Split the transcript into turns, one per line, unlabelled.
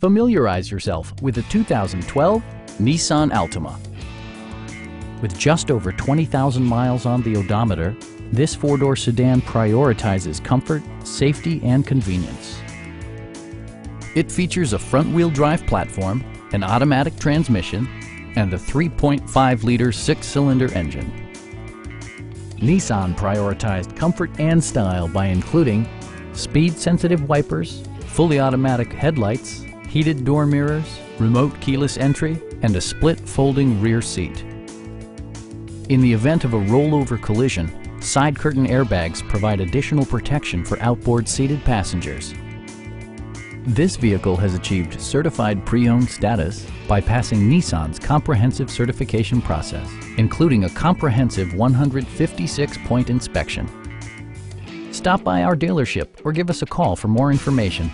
Familiarize yourself with the 2012 Nissan Altima. With just over 20,000 miles on the odometer, this four-door sedan prioritizes comfort, safety, and convenience. It features a front-wheel drive platform, an automatic transmission, and a 3.5-liter six-cylinder engine. Nissan prioritized comfort and style by including speed-sensitive wipers, fully automatic headlights, heated door mirrors, remote keyless entry, and a split folding rear seat. In the event of a rollover collision, side curtain airbags provide additional protection for outboard seated passengers. This vehicle has achieved certified pre-owned status by passing Nissan's comprehensive certification process, including a comprehensive 156-point inspection. Stop by our dealership or give us a call for more information.